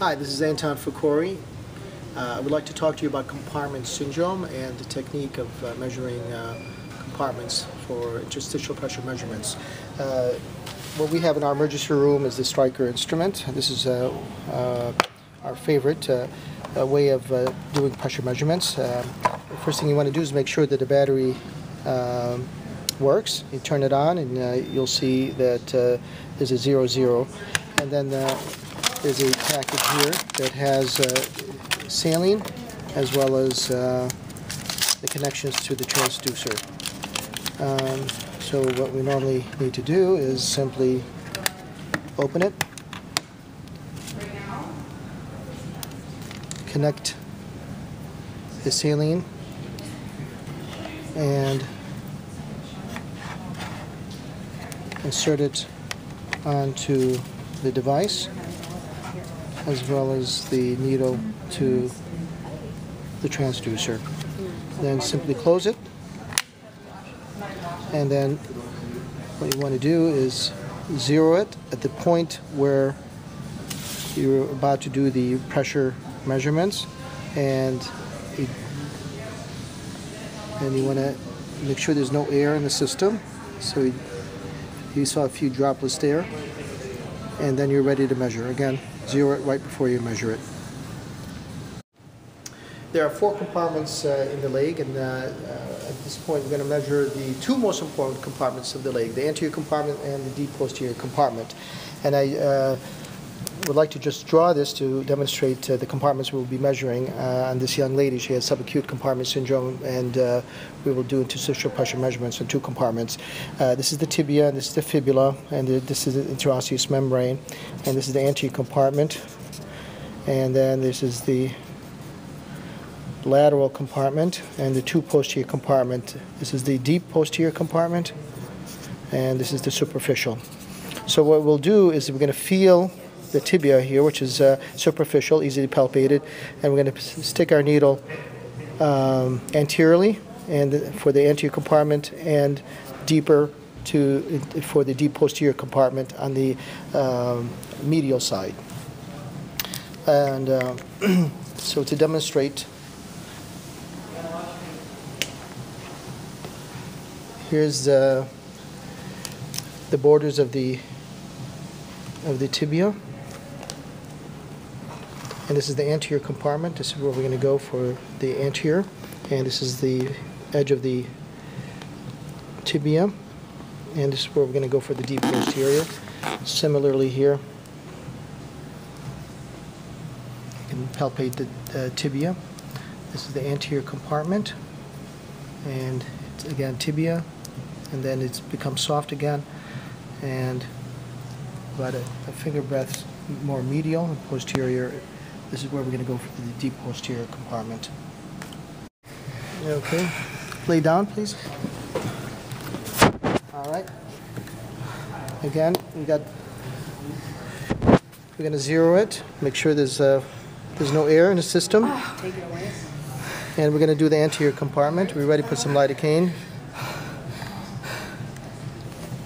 Hi, this is Anton Fakhouri. Uh, I would like to talk to you about compartment syndrome and the technique of uh, measuring uh, compartments for interstitial pressure measurements. Uh, what we have in our emergency room is the Stryker instrument. This is uh, uh, our favorite way of doing pressure measurements. Uh, the first thing you want to do is make sure that the battery um, works. You turn it on and you'll see that there's a zero zero. And then there's a package here that has uh, saline as well as uh, the connections to the transducer. Um, so what we normally need to do is simply open it, connect the saline, and insert it onto the device as well as the needle to the transducer. Then simply close it. And then what you want to do is zero it at the point where you're about to do the pressure measurements and you, and you want to make sure there's no air in the system. So you, you saw a few droplets there and then you're ready to measure. Again, zero it right before you measure it. There are four compartments uh, in the leg, and uh, uh, at this point, we're going to measure the two most important compartments of the leg, the anterior compartment and the deep posterior compartment. And I uh, would like to just draw this to demonstrate uh, the compartments we'll be measuring uh, on this young lady. She has subacute compartment syndrome, and uh, we will do interstitial pressure measurements on two compartments. Uh, this is the tibia, and this is the fibula, and the, this is the interosseous membrane, and this is the anterior compartment, and then this is the lateral compartment and the two posterior compartment. This is the deep posterior compartment, and this is the superficial. So what we'll do is we're going to feel the tibia here, which is uh, superficial, easily palpated, and we're going to stick our needle um, anteriorly and for the anterior compartment and deeper to for the deep posterior compartment on the um, medial side. And uh, so to demonstrate, here's uh, the borders of the of the tibia. And this is the anterior compartment. This is where we're going to go for the anterior. And this is the edge of the tibia. And this is where we're going to go for the deep posterior. Similarly here, you can palpate the uh, tibia. This is the anterior compartment. And it's, again, tibia. And then it's become soft again. And about a, a finger breadth more medial and posterior. This is where we're going to go for the deep posterior compartment. Okay, lay down, please. All right. Again, we got. We're going to zero it. Make sure there's uh, there's no air in the system. Take it away. And we're going to do the anterior compartment. We're ready to put some lidocaine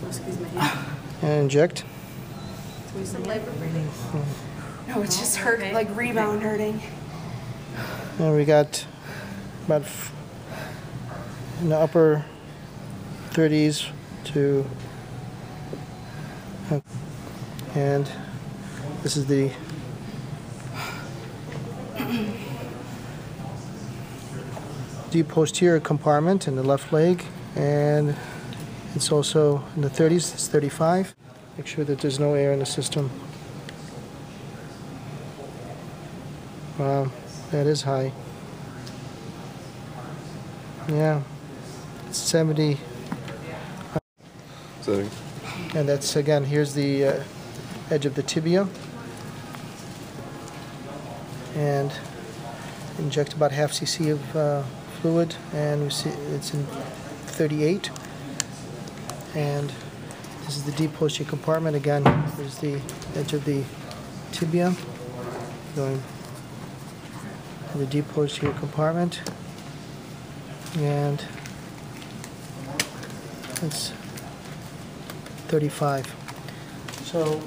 Excuse my hand. and inject. Some labor breathing. No, it's just hurt, like rebound hurting. And we got about f- in the upper 30s to, uh, and this is the deep posterior compartment in the left leg, and it's also in the 30s, it's 35. Make sure that there's no air in the system. Wow, that is high. Yeah, it's 70, So, and that's again, here's the uh, edge of the tibia. And inject about half cc of uh, fluid, and we see it's in 38. And this is the deep posterior compartment. Again, there's the edge of the tibia going the deep posterior compartment. And it's 35. So